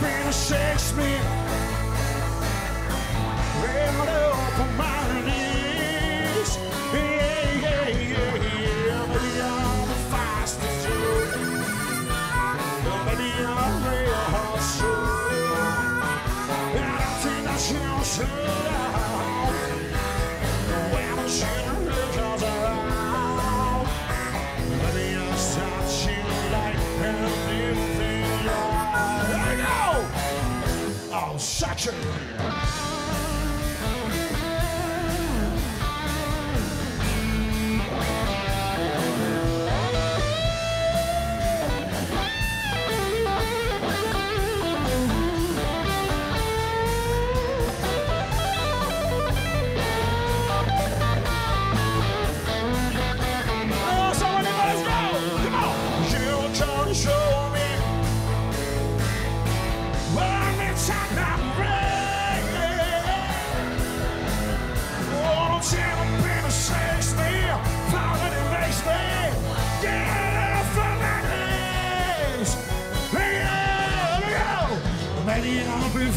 been Shakespeare. Ran open my action.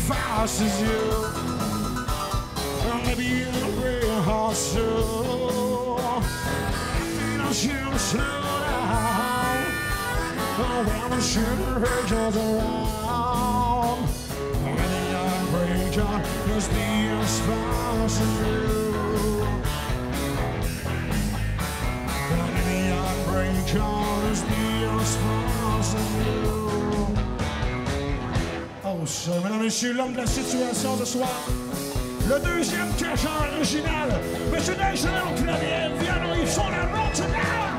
Fast as you. Maybe your heart too. I should slow down. Oh, well, should hurt yours around. Maybe I'll break your just be as fast as you. Maybe I'll break your just Mesdames et messieurs, l'homme de la situation ce soir. Le deuxième cacheur original, Monsieur National Clavier, vient d'arriver sur la route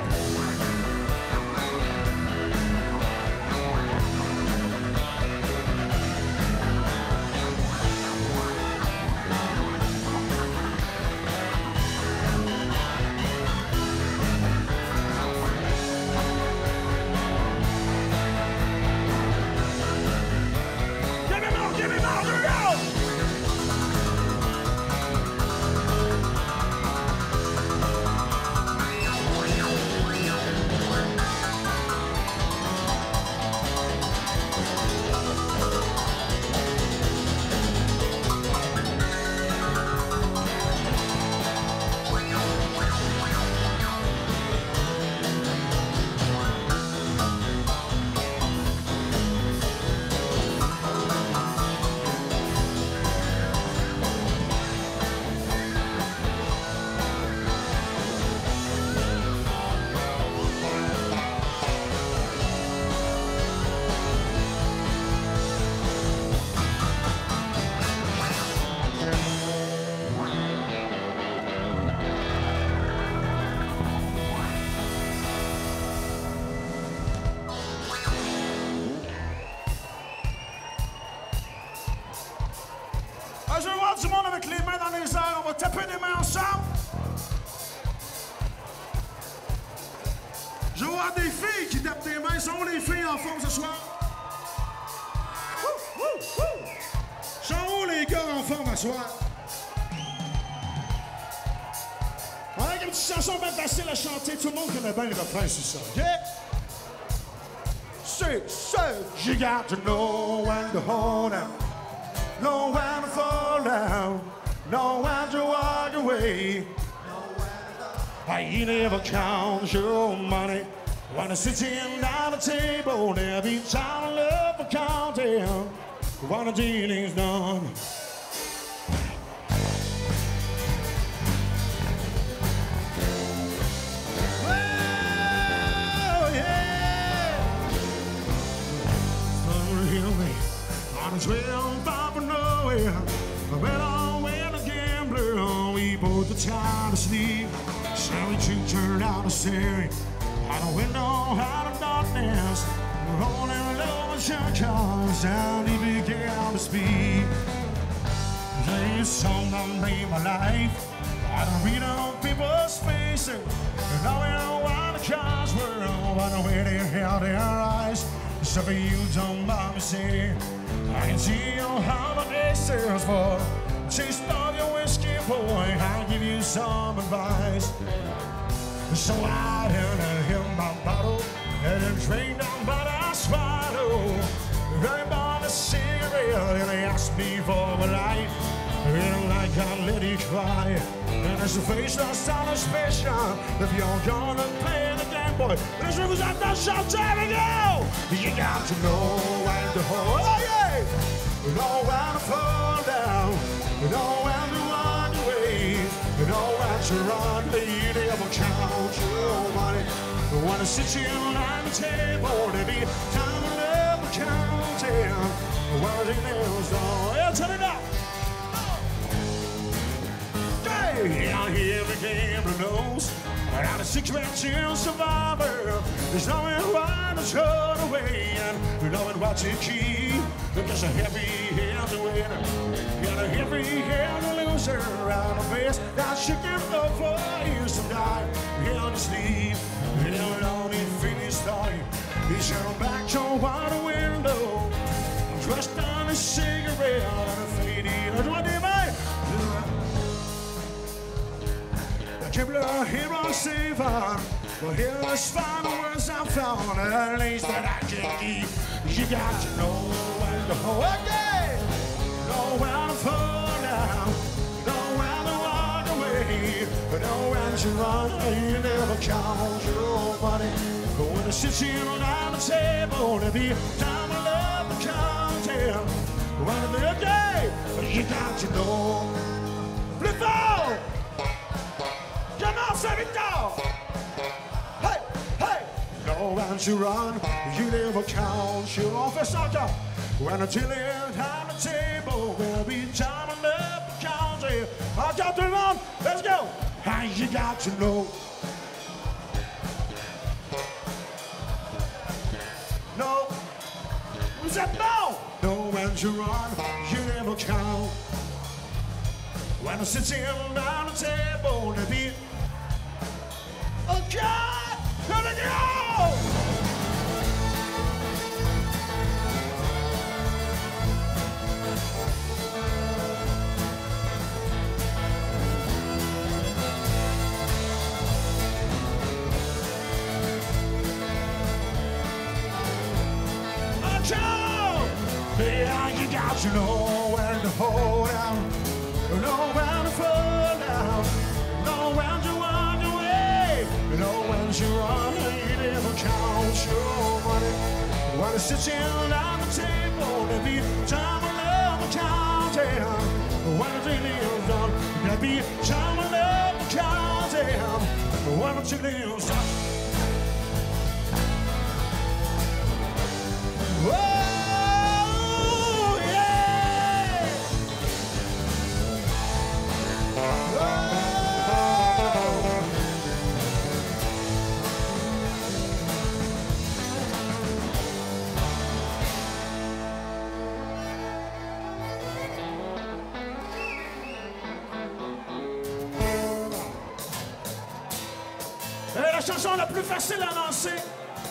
Monde connaît bien le refrain sur ça. OK? You got to know when to hold out. Know when to fall down, know when to walk away. I never count your money when it's sitting down the table. Be time love for counting when the dealing's done. On way on top of nowhere. I went on with a gambler. We both the child to sleep. We two turned out to stare out the window out of darkness. We're Rolling the church cars down, he began to speak. This song done made my life. I don't read on people's faces. And now we know why the cars were on, by the way they held their eyes. So you don't mind me say, I can see your holiday sales for taste of your whiskey, boy. I'll give you some advice. So I handed him my bottle and then drank down by the swallow. I bought a cigarette and he asked me for a light. And like let it cry. And his face lost all special If you're gonna play the game, boy, this was at the show time go. You got to know when to hold. Oh, yeah. We know when to fall down. We know when to run away. We know when to run. Lead oh, never count your money. Wanna sit you on the table be time to love counting. Words and nails on. Yeah, turn it up. Hey, I hear the gambler knows that I'm a six-man survivor. There's nowhere why to turn away and knowing what to keep. Because a heavy hand's a winner and a heavy hand's a loser. I'm the best that she can go for you to die. Hell to sleep, a lonely finish story. He turned back to wide window, crushed on a cigarette and a faded. What they made. Kibler, hero saver. Well, here's final words I found, at least that I can keep. You got to know when to hold again, know when to fall down, know when to walk away, know when to run. You never count your money. But when it sits you on the table, to be time to love the content. Of the day, you got to know. Plus No when you run, you never count your for soccer. When until it on the table, will be time to love the country. I got to run, let's go! And you got to know. No, who's that no? No when you run, you never count. When I sit down the table to be a A job! Yeah, you got to know when to hold out. Know when to fall It's sitting on the table, there be time to love counting. When the day done, there be time to love counting. When the day done. Oh, chanson la plus facile à danser.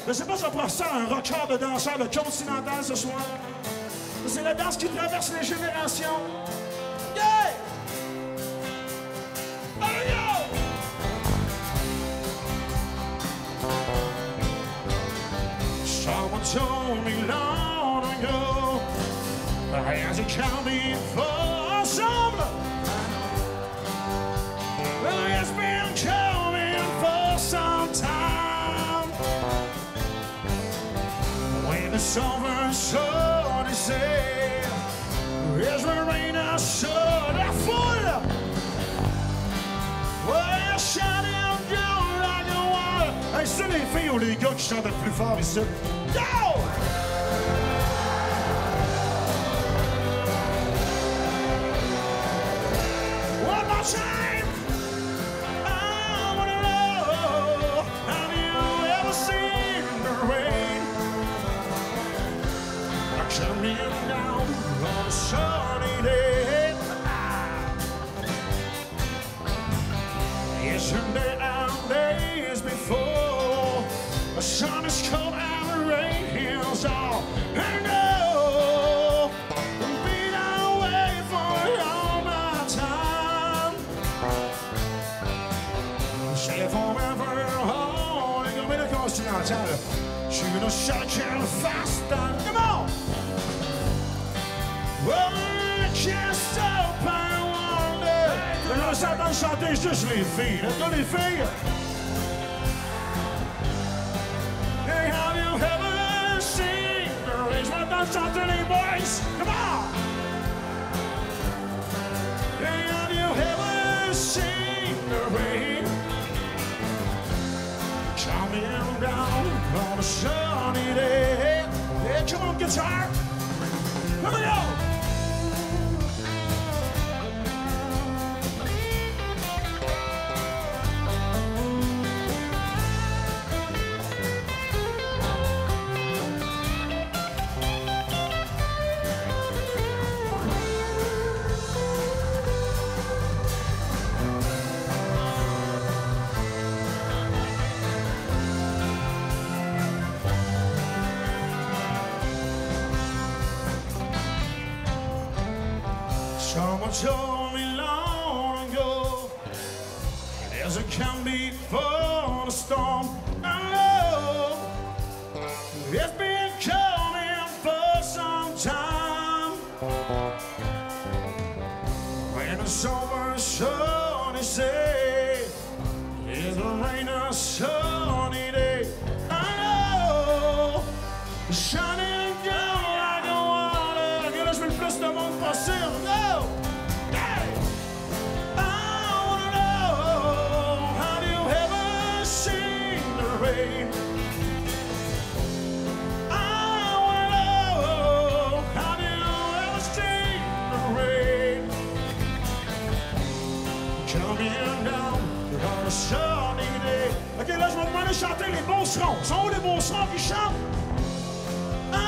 Je sais pas si on pourra faire un record de danseurs de continental ce soir. C'est la danse qui traverse les générations. Yeah! Someone told me long ago, It's over, so they say, is ain't a sun a full? Ouais, shining down like a wire. Hey, c'est les filles ou les gars qui chantent plus fort ici? One more time! Je suis une chacun fast and come on! Well, stop, I wonder. Mais là, ça entend chanter juste les filles. Là, les filles. Hey, have you ever seen the? Je m'entends chanter les boys. Come on! On a sunny day. Hey, come on, guitar. It's over, sunny say, it'll rain a sunny chanter les bons serons. Sont où les bons serons qui chantent? Know.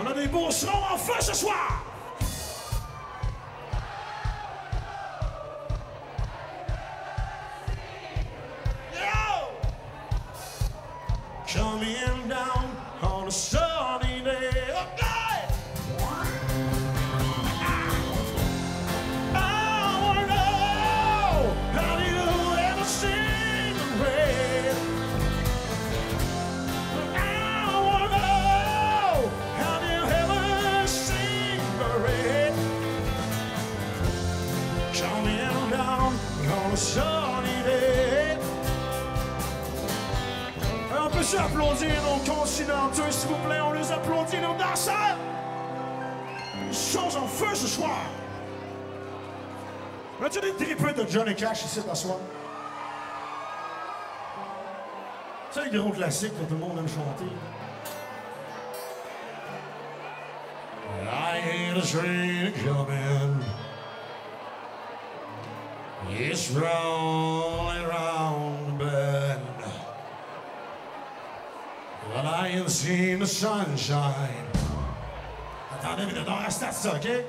On a des beaux serons en feu ce soir. Que tout le monde aime chanter. I hear the train coming. It's rolling round the bend. But I ain't seen the sunshine. Attendez, mais non, reste à ça, OK?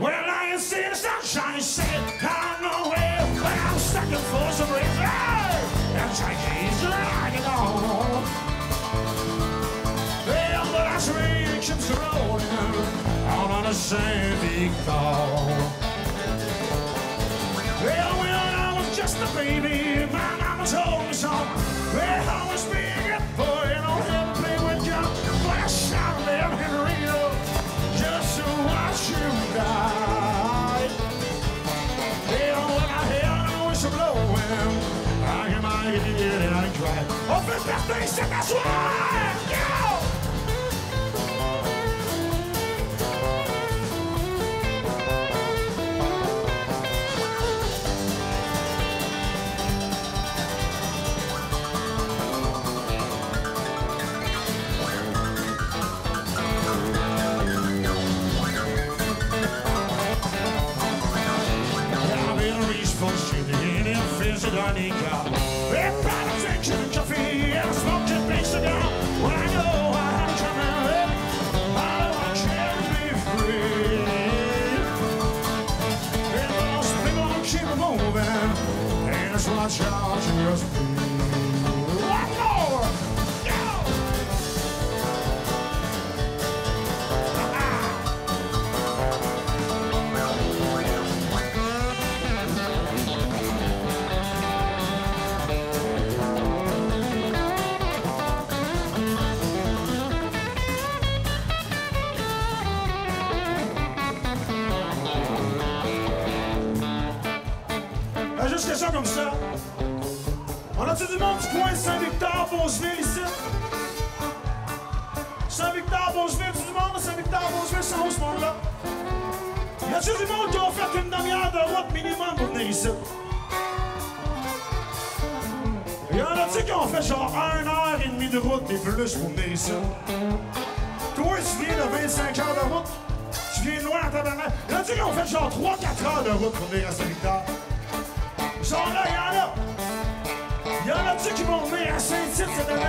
Well, I ain't seen the sunshine, said I'm nowhere, but I'm stuck for some reason. And Chinese out sandy call. Well, when I was just a baby, my mama told me so. Well, I was being a boy and I had to play with you. But I shot them in Rio just to watch you die. Well, when I hear the whistle blowing, I get my head and I cry. Oh, this birthday, c'est à physical A-tu du monde du coin Saint-Victor, Beauceville ici? Saint-Victor, Beauceville, du monde de Saint-Victor, Beauceville, c'est où ce monde-là? Y a-tu du monde qui a fait une demi-heure de route minimum pour venir ici? Y en a-tu qui ont fait genre une heure et demie de route et plus pour venir ici? Toi, tu viens de 25 heures de route? Tu viens loin en tabarnak? Y en a-tu qui ont fait genre 3-4 heures de route pour venir à Saint-Victor? Sont là, y en a. Y en a-tu qui vont venir à Saint-Tite cette année?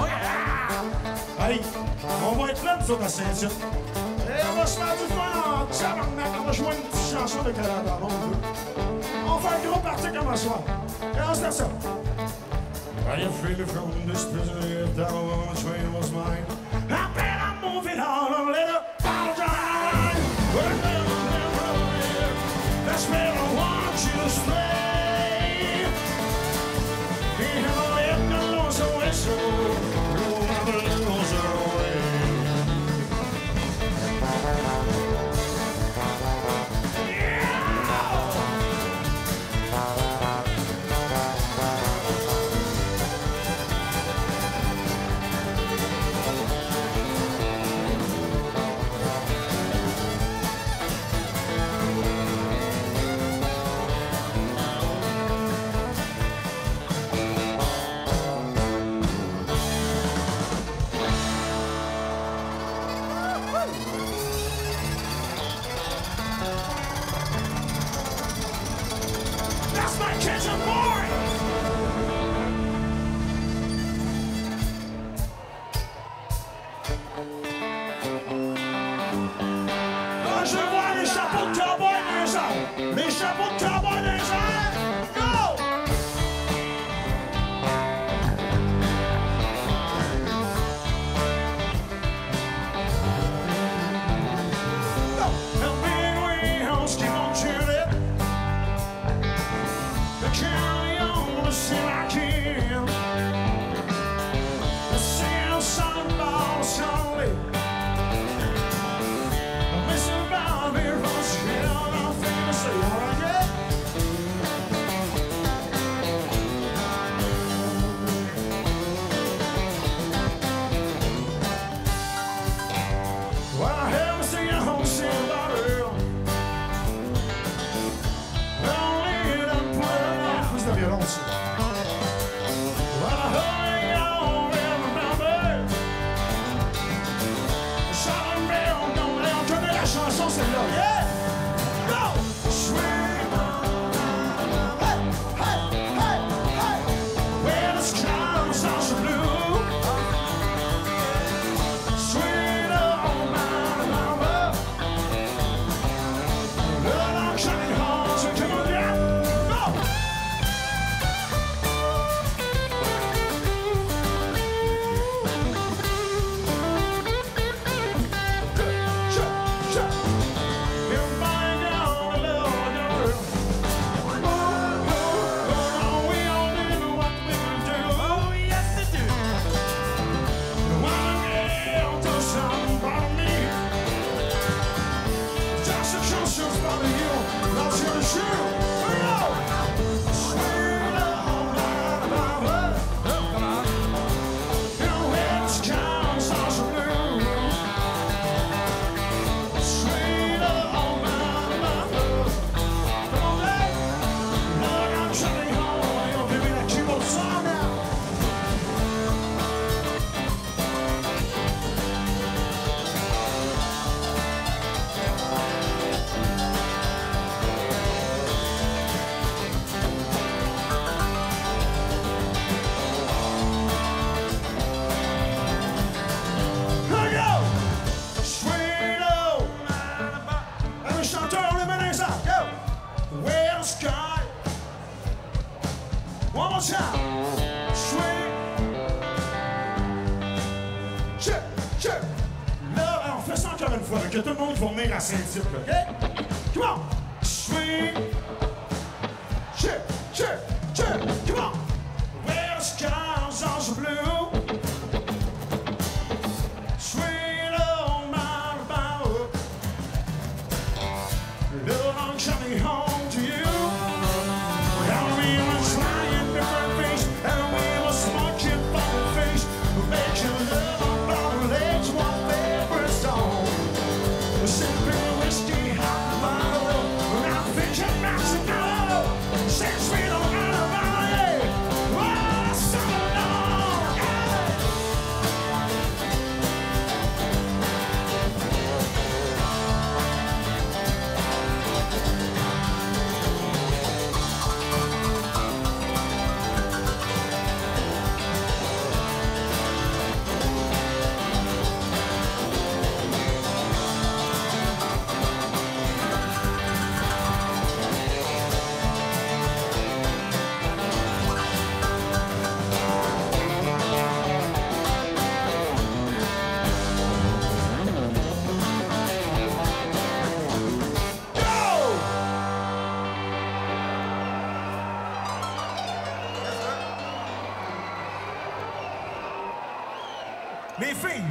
Oh yeah! Hey, on va être là, nous autres, à Saint-Tite. Et on va se faire du fun en tabarnak. On va jouer une petite chanson de Canada, on veut. On faire un gros party comme un soir. Et on se fait ça. Are you free from this prison if that one train was mine? I bet I'm moving on a little time. That's where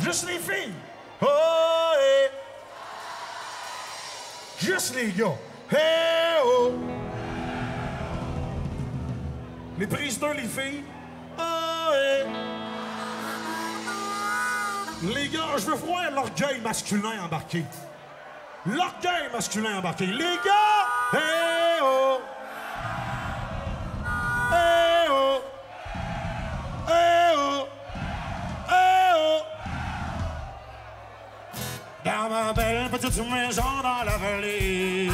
juste les filles. Oh, hey. Juste les gars. Hey, oh. Les prises deux, les filles. Oh, hey. Les gars, je veux voir l'orgueil masculin embarqué. L'orgueil masculin embarqué. Les gars! Hey tous les dans la vallée, et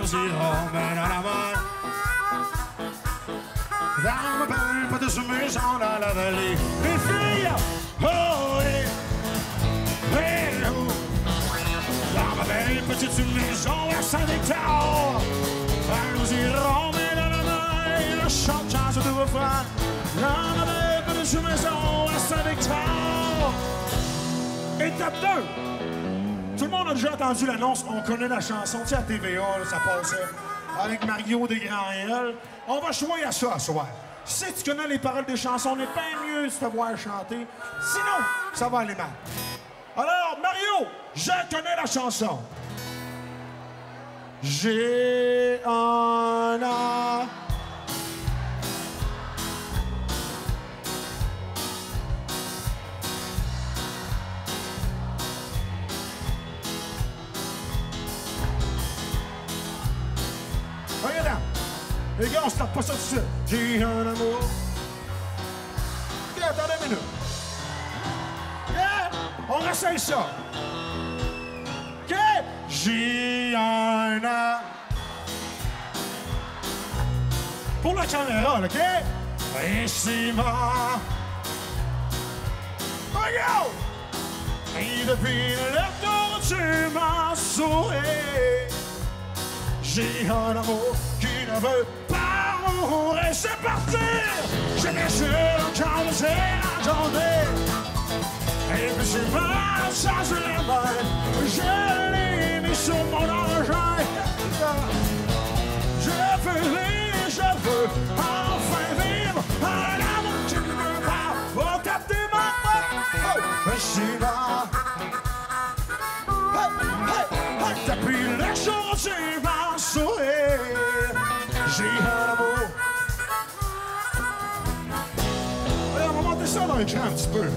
nous irons dans la. Dans ma belle, pas tous dans la vallée, les filles, oh, et, et nous. Dans ma belle, pas tous mes gens, et ça déclare, et nous irons dans la main, et le chant chasse de. Dans ma belle, pas tous mes gens, et ça déclare. Étape 2 d'avoir déjà entendu l'annonce, on connaît la chanson, tu sais, à TVA, ça passait, hein. avec Mario Desgrands-Riel. On va jouer à ça à soir. Si tu connais les paroles des chansons, on est bien mieux de te voir chanter. Sinon, ça va aller mal. Alors, Mario, je connais la chanson. J'ai un... Regarde, les gars, on se tape pas ça tout de suite. J'ai un amour. Ok, attendez une minute. Yeah! On ça. OK? J'ai un an. Pour la caméra, OK? C'est mort. Regarde! Et depuis le tour, tu m'as sauvé. J'ai un amour qui ne veut pas mourir. C'est parti! Je bien sûr quand j'ai attendu. Et puis j'ai mal, ça je l'ai. Je l'ai mis sur mon engin. Je veux je veux depuis le jour où tu m'as sauvé, j'ai un amour. Allez, on va monter ça dans l'écran un petit peu.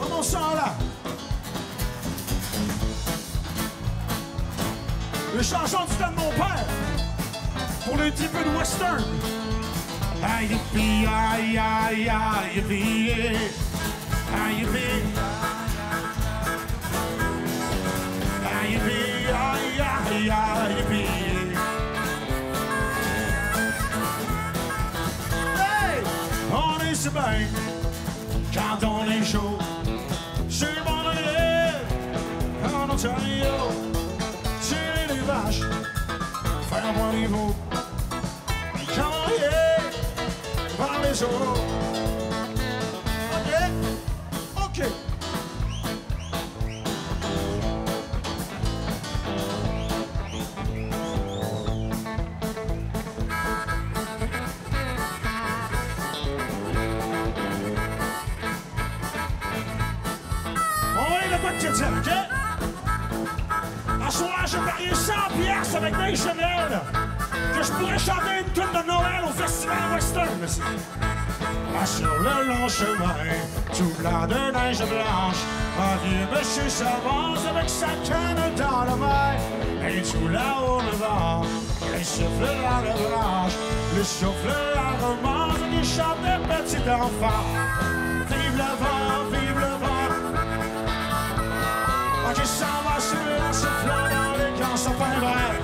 Comment ça là? Les chansons du temps de mon père. Pour petits peu de western. Aïe, aïe, aïe, aïe, aïe. Aïe, aïe, aïe, aïe, yippee. Hey! On est si bien quand on est chaud. Sur les vaches, par les eaux. OK? OK. Parié 100 piastres avec Chanel que je pourrais chanter une tune de Noël au Festival Western. Ah, sur le long chemin, tout blanc de neige blanche, un vieux monsieur s'avance avec sa canne dans la main. Et tout là-haut le vent, les souffle dans la branche, le souffle la romance qui chante des petits enfants. Vive le vent, vive le vent, ah, camps sapins verts.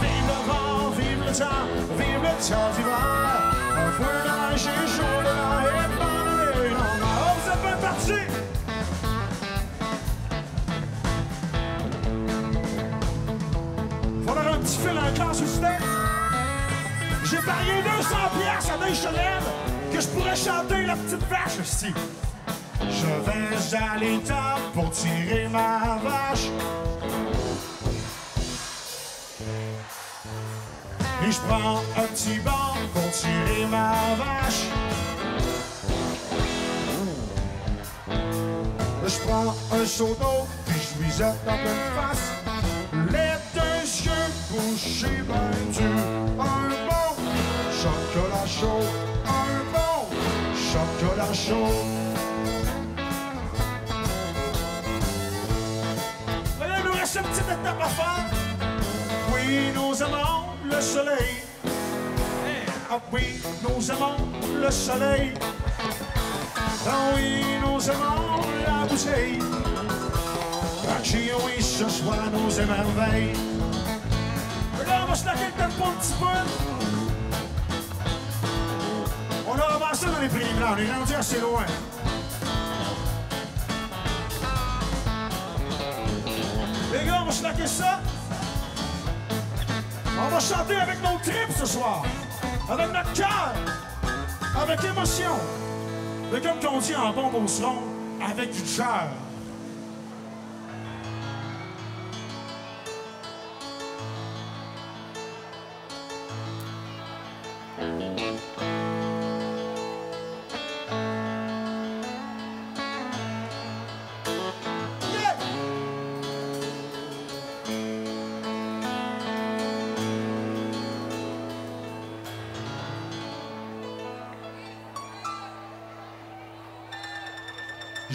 Vive le vent, vive le temps, vive le temps d'hiver. Un feu de neige et chaud dedans et bandé dans ma Oh, vous êtes bien parti! Faudra un petit fil en classe sur le stage. J'ai parié 200 piastres à Dave Chanel que je pourrais chanter la petite vache ici. Je vais à l'étable pour tirer ma vache. Et je prends un petit banc pour tirer ma vache. prends un seau d'eau, puis je lui jette en pleine face. Les deux yeux bouchés, ben tu un bon chocolat chaud, un bon chocolat chaud. Il nous reste une petite étape à faire. Oui, nous aimons le soleil. Ah oui, nous aimons le soleil. Ah oui, nous aimons la bouteille. Ah oui, ce soir, nous émerveille. Là, on va se petit peu. On a avancé dans les préliminaires, on est rendu assez loin. Les gars, on va ça. On va chanter avec nos tripes ce soir. Avec notre cœur. Avec émotion. Mais comme qu'on dit en bon beauceron, avec du cœur.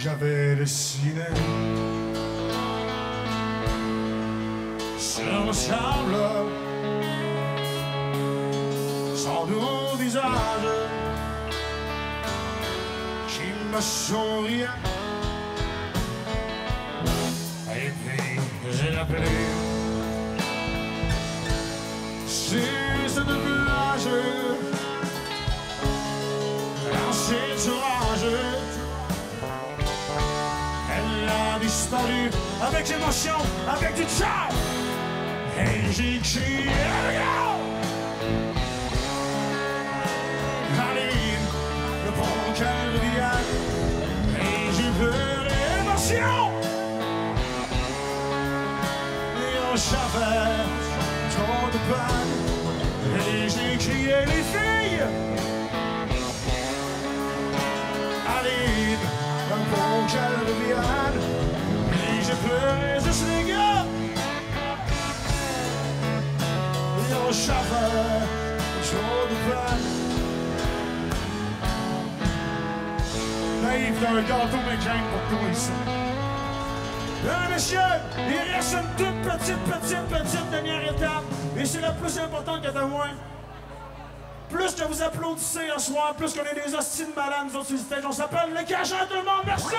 J'avais le ciné. Sur le sable, sans nos visages qui me souriait. Et puis j'ai appelé. Sur cette plage, avec émotion, avec du cœur. Et j'ai crié, Allez, le bon vient. Et j'ai peur et émotion. Et on savait trop de peine. Et j'ai crié, les filles. Allez, un bon cœur juste les gars. Et on savait trop de peine. Naïf d'un gâteau McCain pour toi ici. Mesdames et messieurs, il reste une toute petite, petite, petite dernière étape. Et c'est la plus importante que de moins. Plus que vous applaudissez un soir, plus qu'on est des hosties de malades, nous autres. On s'appelle le Cajun, tout le monde. Merci!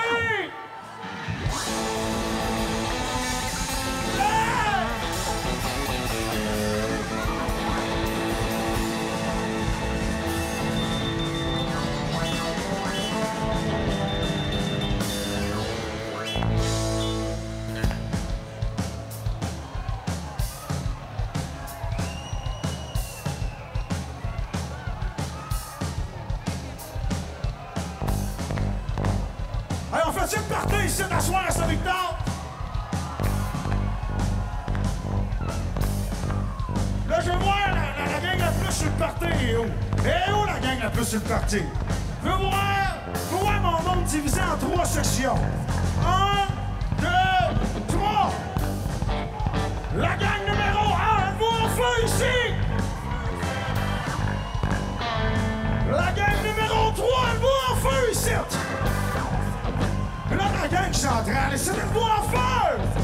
Et où? Et où la gang la plus sur le party? Je veux voir, mon monde divisé en trois sections. Un, deux, trois. La gang numéro un, êtes-vous en feu ici? La gang numéro 3, êtes-vous en feu ici? Là, la gang centrale, essaie de vous en feu!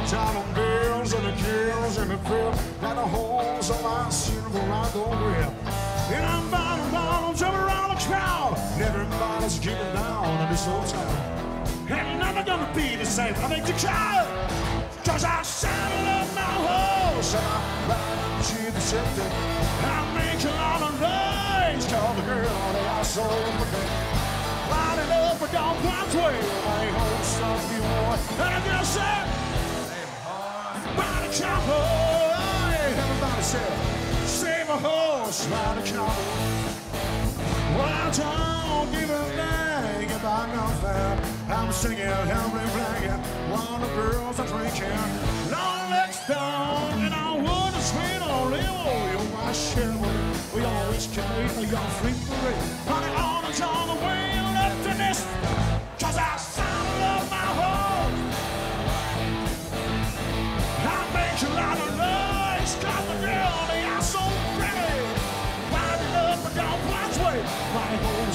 On a hundred bills and the kills and the fill. Got the holes on my silver I go grill. And I'm bottom bottom, jumping around the crowd. And everybody's getting down in this old town. And never gonna be the same. I make the child. Cause I saddle up my horse and I ride to the city. I make a lot of noise. Call the girl that I my day. Lining up for Don Juan's way. I ain't home stuff you want. And I just said, Everybody said, save a horse, ride a cowboy. Well, don't give a. I'm singing, while the girls are drinking. Long on you. You my shiver. We always a young free parade. Honey, on the way left in this. Cause I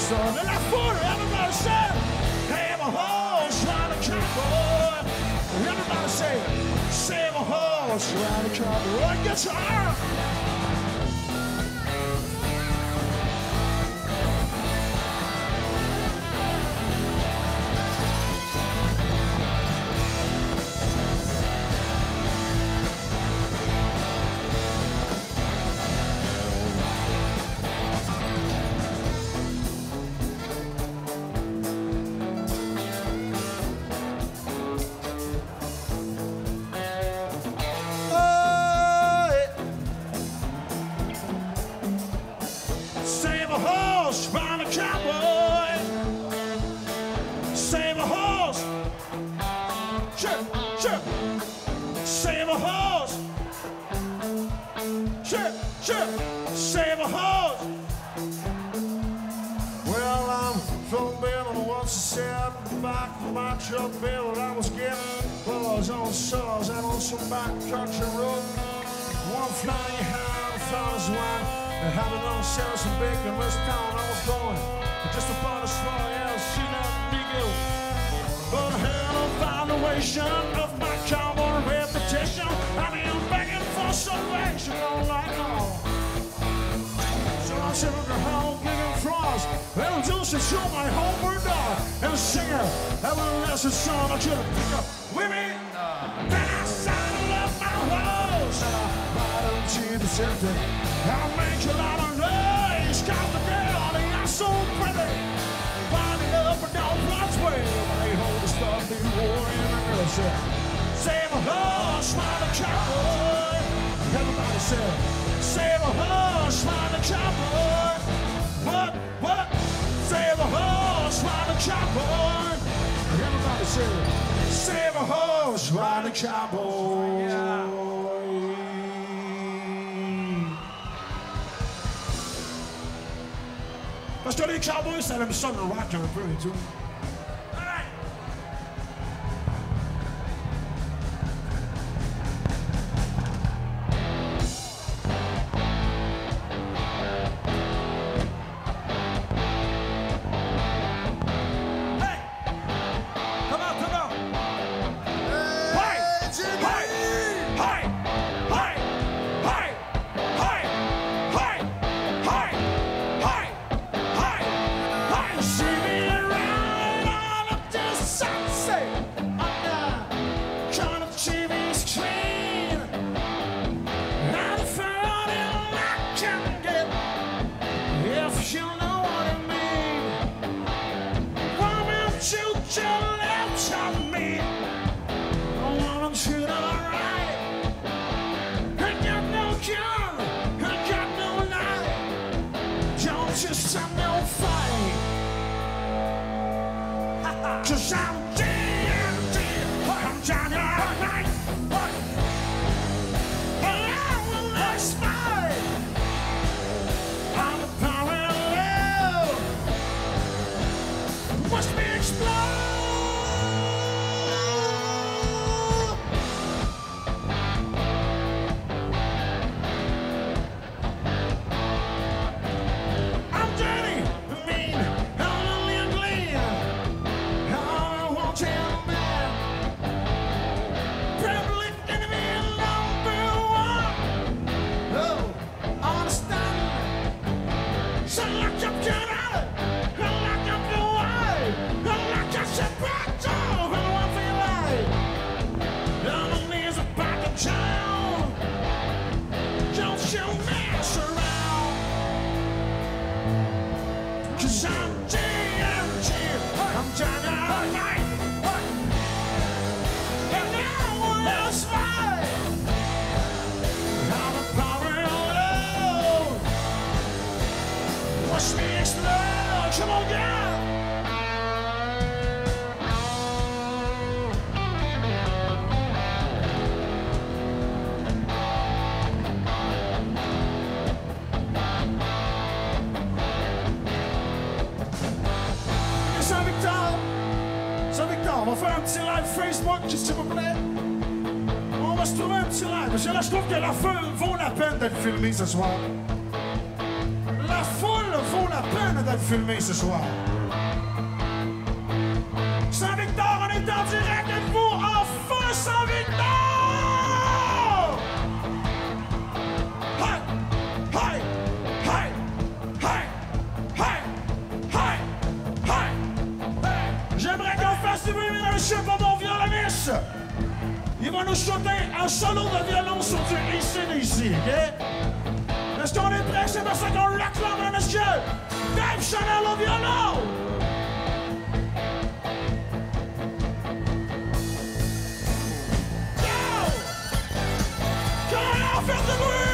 son, and I foot everybody said, hey, my horse, ride a cowboy. Everybody say, save a horse, ride a cowboy. Guitar. Save Save a horse. Well, I'm from bed on what's said back my truck bill I was getting. Was on saws and on some back country road. One flying high, fellas one. And having on shells and bacon, this town I was going. Just about as far as she let me go. But a valuation of my cowboy reputation. I mean, I'm begging for salvation, all I know. Her home, giving frost, introduced her to my homeward dog, and a singer, every lesson song I couldn't pick up me. Then I saddled up my horse, and I ride into the city. I'll make a lot of noise, cause the girl, they are so pretty. Winding up and down Broadway, they hold the stuff they wore in the girl said, Save a horse, a cowboy. Everybody say, sail a horse, find a chopper. What, what? Sail a horse, find a chopper. Everybody say, sail a horse, ride a chopper. Yeah. Hvad står det klar mod, at han? to shout, G-M-G, I'm Johnny. La foule vaut la peine d'être filmée ce soir. Saint-Victor, on est en direct avec vous en feu Saint-Victor! Hey! Hey! Hey! Hey! Hey! Hey! Hey! J'aimerais qu'on fasse du bruit, mesdames et messieurs, pendant on vient à la nous chanter un solo de violon! tu ici, ici, OK? Le Stone prêt, c'est pour ça qu'on l'acclame, le monsieur! Dave Chanel au violon! Go! Come on, faire de bruit!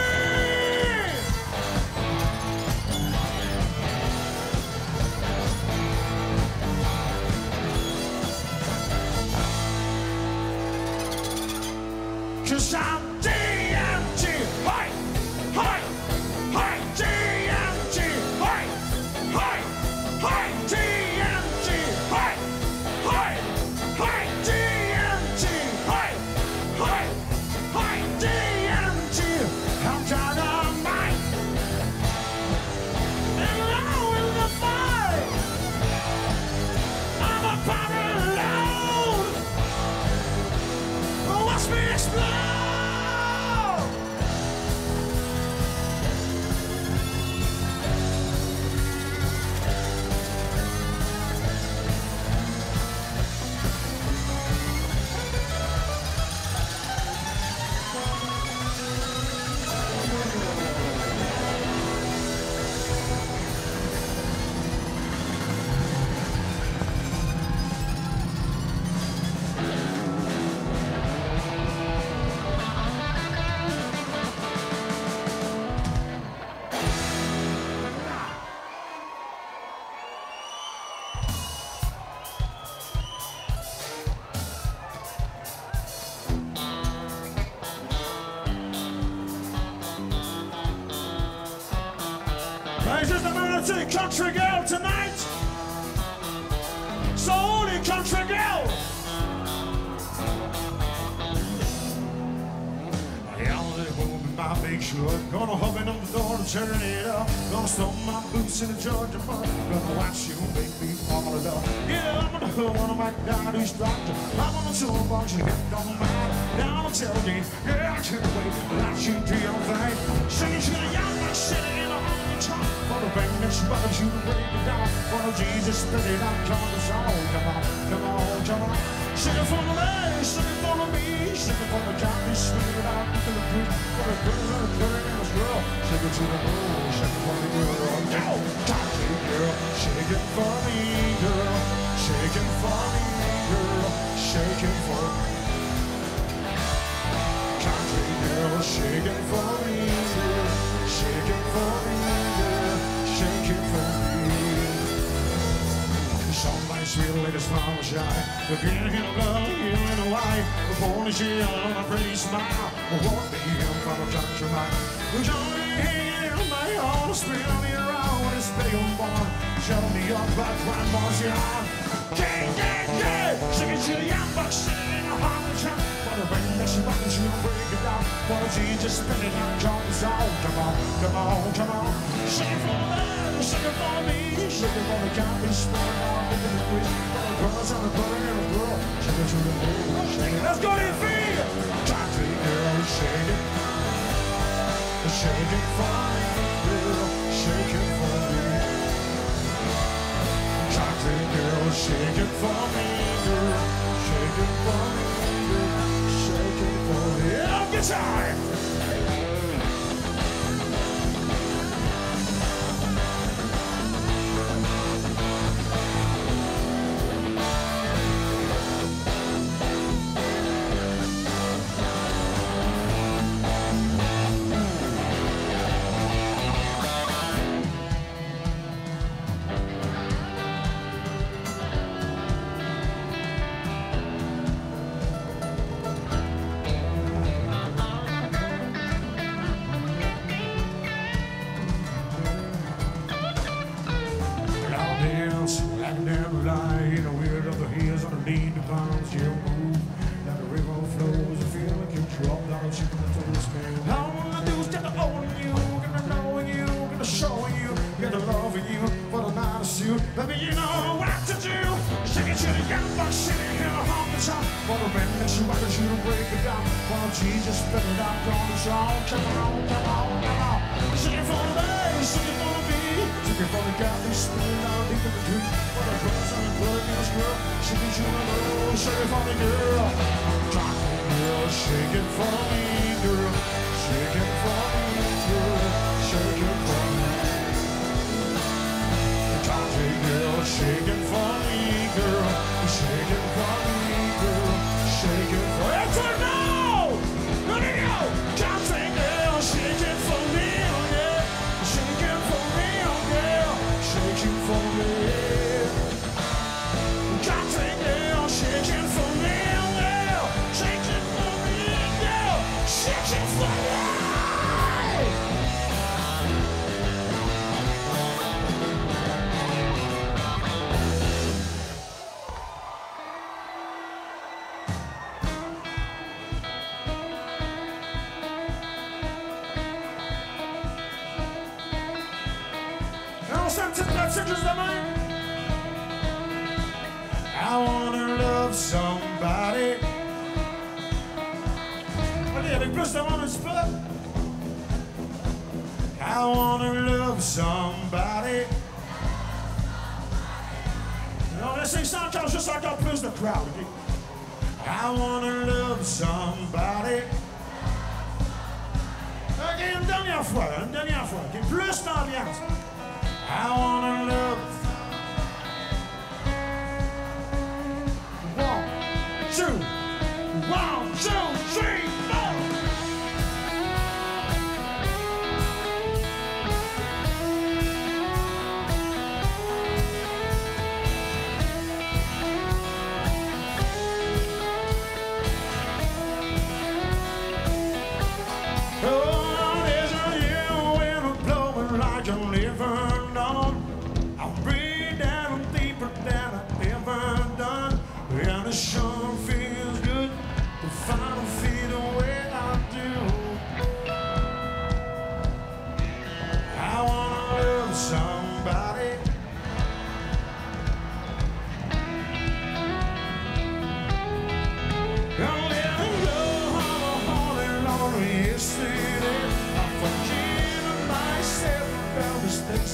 Turn it up. Gonna stomp my boots in the Georgia mud. Gonna watch you make me fall in love. Yeah, I'm gonna hook one of my daddy's doctor. I'm on the toolbox, you hit on mind. Down the tailgate, yeah, I can't wait. Let you do your thing. Sing it to the young man sitting in a honky tonk. For the bang that's butters you to break it down. For the Jesus, spit it out, come on, come on, come on, come on. Sing it for the lady, sing it for the me, sing it for the county, spit it out into the group. For the girl, the girl, Sing it to the moon, sing it for the girl. Go, country girl, shake it for me, girl. Shake it for me, girl. Shake it for me. Country girl, shake it for me, girl. Shake it for me, girl. Shake it for me. Somebody sweet lady smile shy. The green in the blood, you in the white. The born is here on a pretty smile. Won't be him from a country man. Johnny in my own spin me around his big old barn. Show me up like grandma's yard. Gang, gang, gang. Sing it to the sitting in a honky tonk. For the rain that she buttons, you break it down. For the Jesus spinning on John's on. Come on, come on, come on. Sing it for me, sing it for me. Sing it for the county spinning on the. For the girls on the and the girl. Sing it to the moon, sing. Let's go to feet. Country girl, shake it. Shake it for me, girl. For me. Girl, shake it for me, girl. Shake it for me, girl. Shake it for me. The shake it for me, girl. Shake it for me, girl. Shake it for me, girl. Shake it for me. Girl, shake it Monde un petit peu. I wanna love somebody. On essaye ça encore, juste encore plus de crowd. I wanna love somebody. Ok, une dernière fois, une dernière fois. ok? Plus d'ambiance. I wanna love.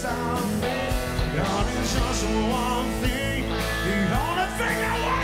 Mistakes God is just one thing, the only thing I want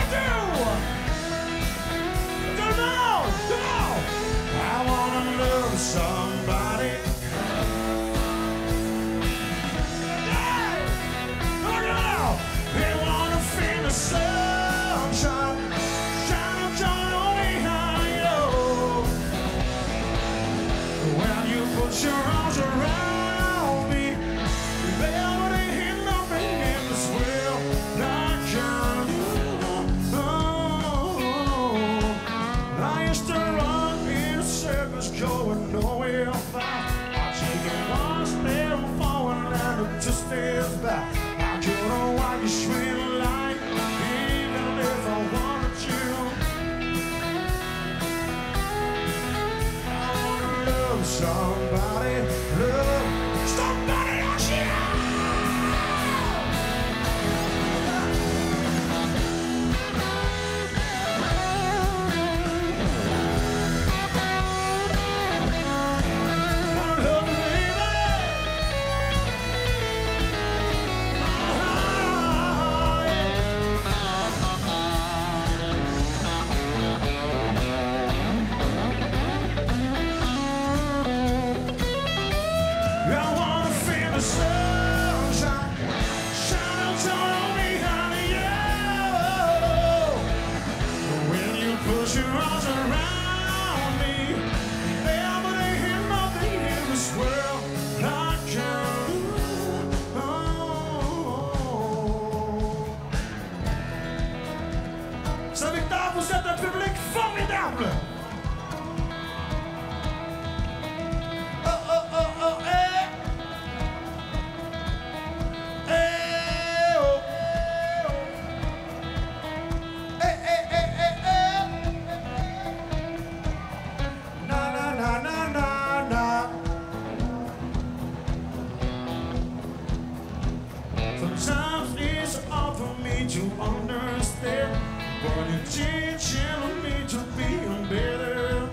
me to understand But you're teaching me to be better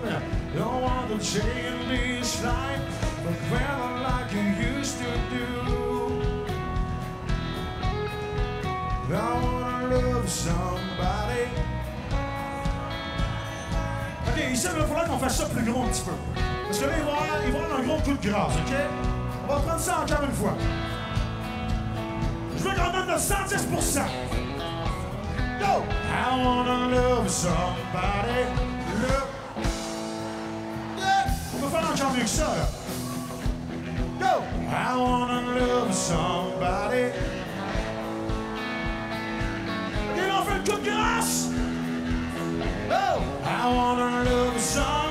Don't want to change this life But well like you used to do I wanna love somebody Ok, ici, il va falloir qu'on fasse ça plus gros un petit peu. Parce que là, il va y avoir un gros coup de grâce, ok? On va prendre ça encore une fois. Je veux qu'on donne de 110 Go! I wanna love somebody. Love. Yeah! On va faire encore mieux que ça, là. Go! I wanna love somebody. Là, on fait coup de grâce. Oh, I wanna love somebody,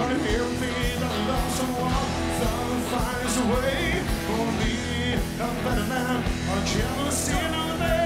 Gonna hear me love someone, finds a way. A better man, a jealous sinner, baby.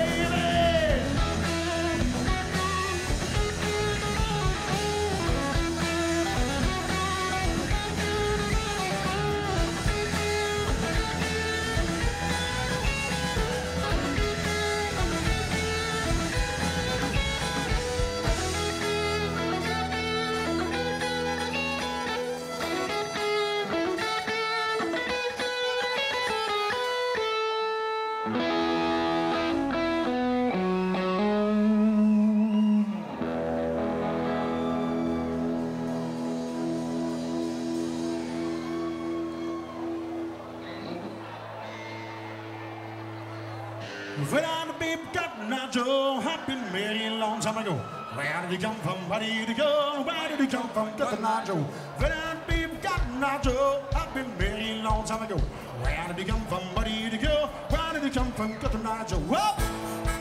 Be got been married a long time ago. Where did you come from? Where did you go? Where did you come from? Got the Nigel. When I be got been married a long time ago. Where did you come from? Where did you go? Where did you come from? Got the Nigel. Whoa!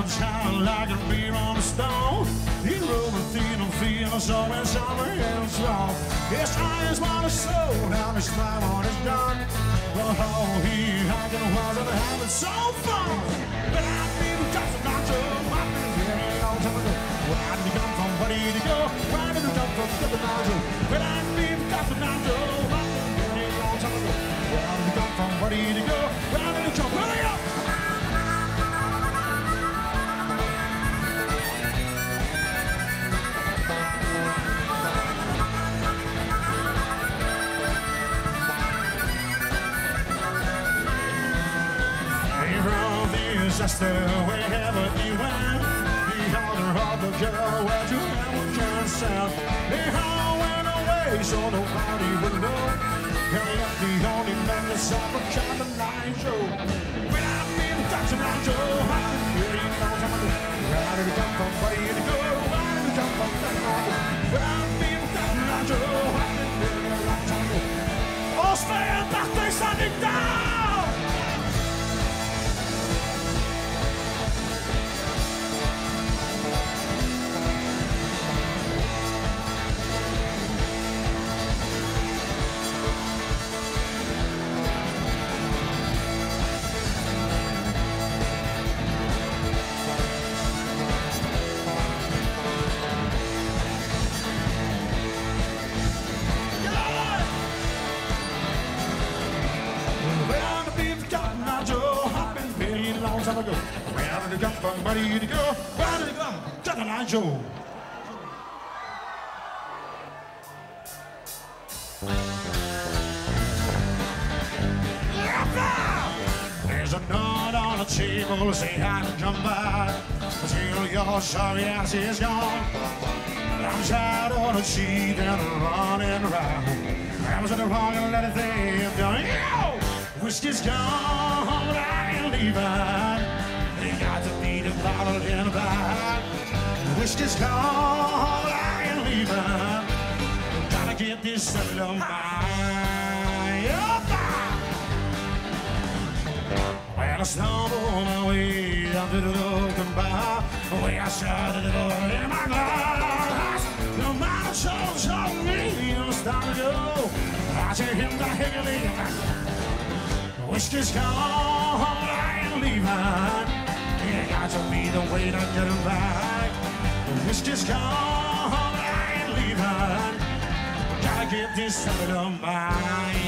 Captain sound like a beer on a stone. He rolling thin and feeling so and summer and strong. His eyes want to soul, now his smile on his gun. Well, how he hiking was and having so fun. But I've been a doctor, I've been very long time. Where did he come from? Where did go? Where did he come from? Get the doctor. But I've been a doctor, I've been very long time. Where did he come from? Where did go? Where did from? Where did he go? The disaster wherever he went The other of the girl where to never can sound They all went away so nobody would know He left the only man that saw the Captain Line show When I've been touching on Joe I've been hearing long time ago Where did he come from? Where did he go? Where did he come from? When I've been touching on Joe I've been hearing a long time ago On se fait un Joe. There's a note on the table, say I can come by. Till your sorry ass is gone. I'm tired of the cheat and running around. I was in the wrong and let it think. Yo! Whiskey's gone, I ain't leaving. They got to beat a bottle in a bag. Whiskey's gone, I ain't leaving. Gotta get this settled on my. Well, I stumbled on my way down to the looking bar. Way I started the door in my glass. The man shows on me, I'm starting to go. I see him the higgly. Whiskey's gone, I ain't leaving. You got to be the way to get him back. Whiskey's gone, I ain't leaving. Gotta get this settled on mine.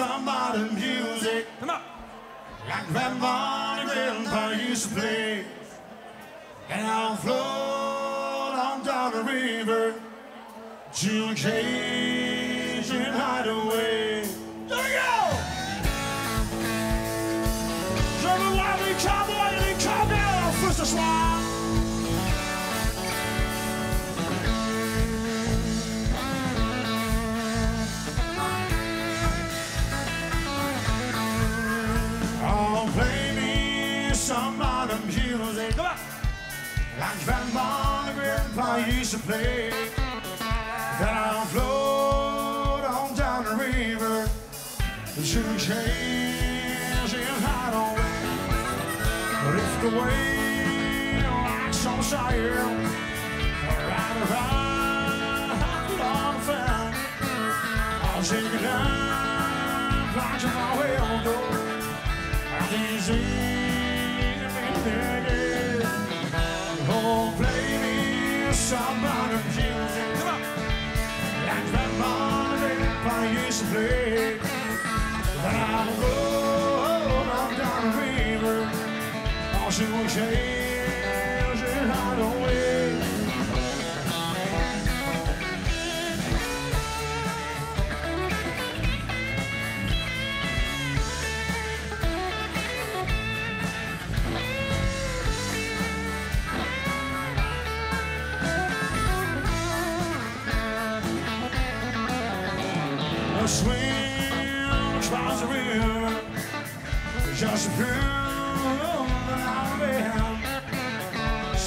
Me some modern music Come on. like Grandma and Grandpa used to play. And I'll float on down the river to a Grandpa used to play. Then I'll float on down the river to change and hide away. Drift away like some sail. Right around on the fan. I'll take it down, plunge my way on door. Oh, some modern music. Come on. Like Grandma and Grandpa used to play. Then I'll go on down the river. See what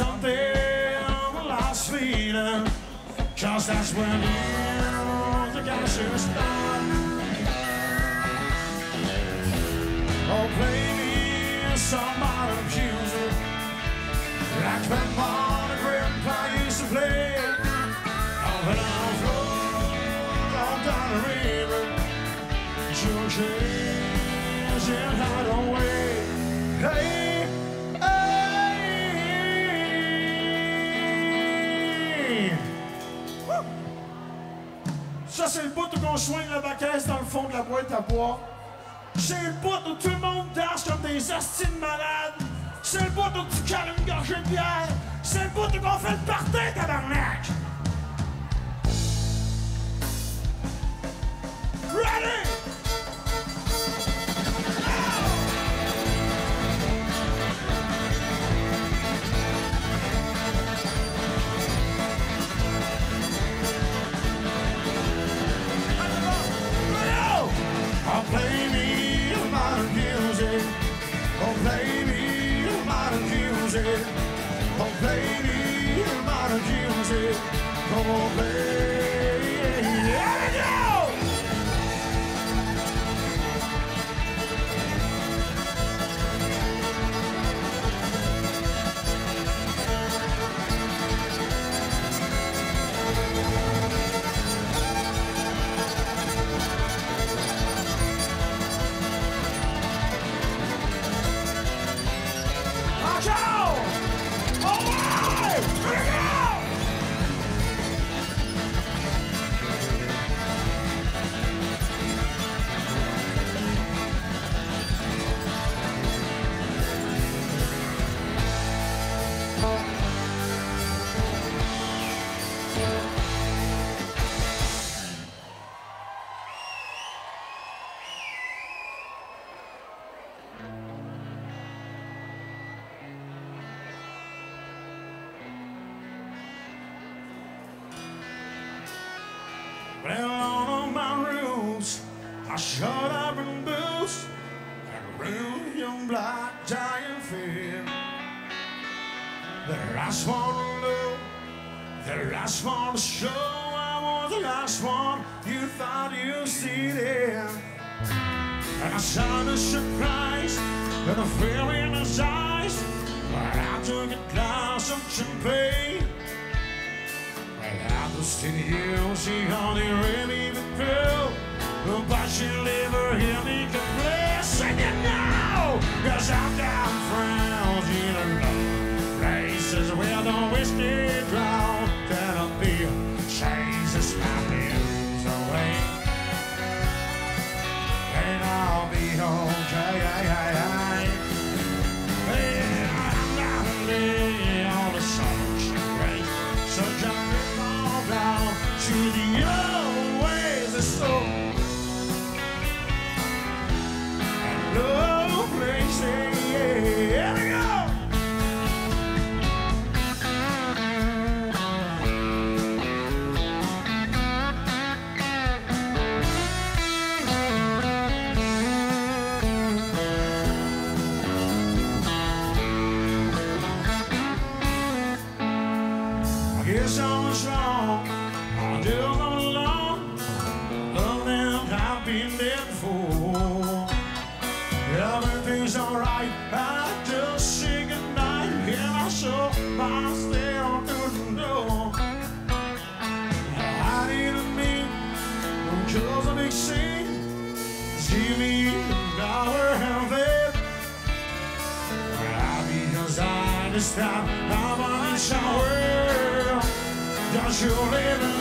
Something last feeling, cause that's when you, the guys should start. Oh, play me some modern music. Like Grandma and Grandpa used to play. Oh, when I float on down the river, change and hide away. Hey, hey. C'est le bout où on soigne la baquette dans le fond de la boîte à bois. C'est le bout où tout le monde danse comme des astines malades. C'est le bout où tu cales une gorgée de bière. C'est le bout où on fait le party, tabarnak. Ready? lady in my dreams. Come on, baby. Understand how much I will. Don't you live?